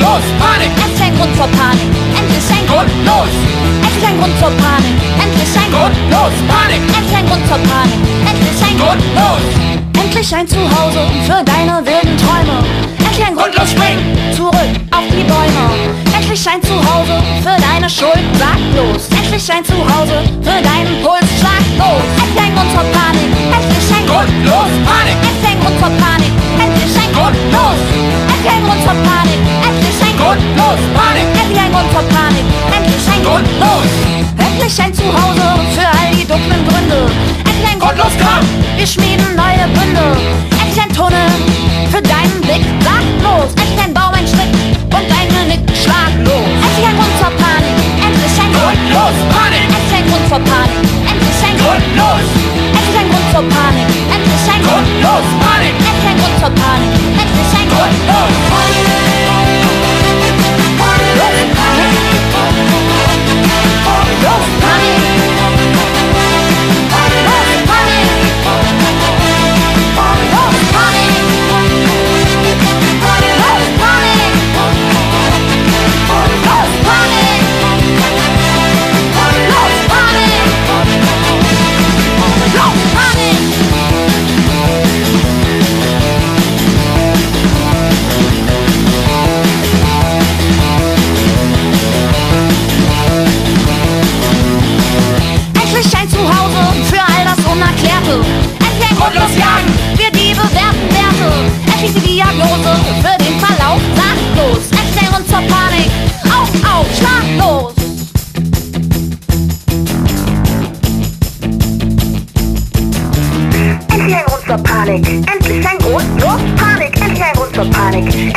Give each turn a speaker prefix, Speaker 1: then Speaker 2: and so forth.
Speaker 1: los, Panik!
Speaker 2: Endlich ein Grund zur Panik, endlich ein Grund.
Speaker 1: los!
Speaker 2: Endlich ein Grund zur Panik, endlich ein Grund.
Speaker 1: los, Panik!
Speaker 2: Endlich ein Grund zur Panik, endlich ein Grund.
Speaker 1: los!
Speaker 2: Endlich ein Zuhause für deine wilden Träume. Endlich ein Grund, los spring zurück auf die Bäume. Endlich ein Zuhause für deine Schuld, sag los. Endlich ein Zuhause für deinen Puls, schlag los. Endlich ein Grund zur Panik, endlich ein Grund.
Speaker 1: los, Panik!
Speaker 2: Endlich ein Grund zur Panik, endlich ein Grund. Los. Endlich ein Grund zur Panik, endlich ein Grund.
Speaker 1: los, Panik!
Speaker 2: Endlich ein Grund.
Speaker 1: los!
Speaker 2: Endlich ein Zuhause für all die dunklen Gründe. Endlich ein Grund,
Speaker 1: los, komm!
Speaker 2: Wir schmieden neue Bünde. Endlich ein Tunnel für deinen Blick. Sag los. Endlich ein Baum, ein Schritt und ein Genick. Schlag los. Endlich ein Grund zur Panik. Endlich ein Grund.
Speaker 1: los, Panik!
Speaker 2: Endlich ein Grund zur Panik. Endlich ein Grund.
Speaker 1: los!
Speaker 2: Endlich ein Grund zur Panik. Endlich ein Grund.
Speaker 1: los, Panik!
Speaker 2: Endlich ein Grund zur Panik. Endlich ein Grund.
Speaker 1: los! panic and Panik. Endlich ein Grund zur Panik.